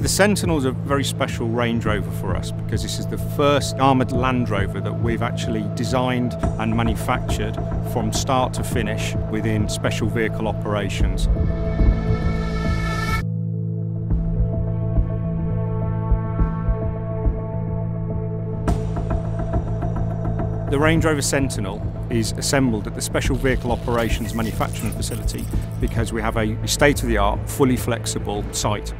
The Sentinel is a very special Range Rover for us because this is the first armoured Land Rover that we've actually designed and manufactured from start to finish within special vehicle operations. The Range Rover Sentinel is assembled at the Special Vehicle Operations Manufacturing Facility because we have a state-of-the-art, fully flexible site.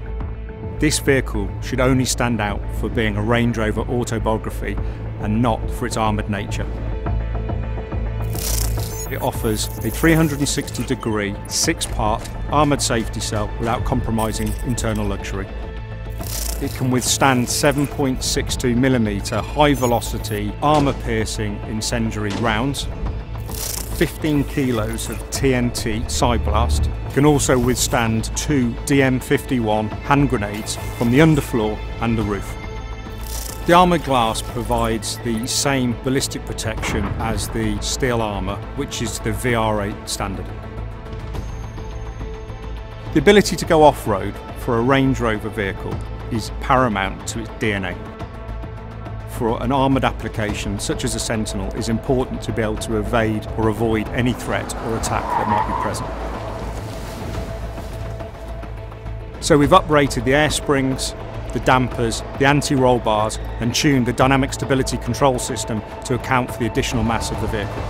This vehicle should only stand out for being a Range Rover autobiography and not for its armoured nature. It offers a 360 degree, six part armoured safety cell without compromising internal luxury. It can withstand 7.62mm high velocity, armour piercing incendiary rounds, 15 kilos of TNT Blast. can also withstand two DM51 hand grenades from the underfloor and the roof. The armoured glass provides the same ballistic protection as the steel armour, which is the VR8 standard. The ability to go off-road for a Range Rover vehicle is paramount to its DNA. For an armoured application such as a Sentinel, is important to be able to evade or avoid any threat or attack that might be present. So we've uprated the air springs, the dampers, the anti-roll bars and tuned the dynamic stability control system to account for the additional mass of the vehicle.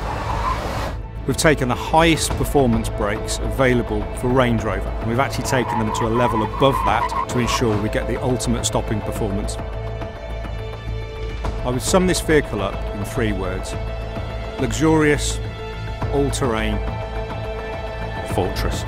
We've taken the highest performance brakes available for Range Rover and we've actually taken them to a level above that to ensure we get the ultimate stopping performance. I would sum this vehicle up in three words. Luxurious, all-terrain, fortress.